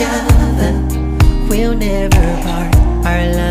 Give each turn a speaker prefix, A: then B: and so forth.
A: each other. We'll never part. Our love.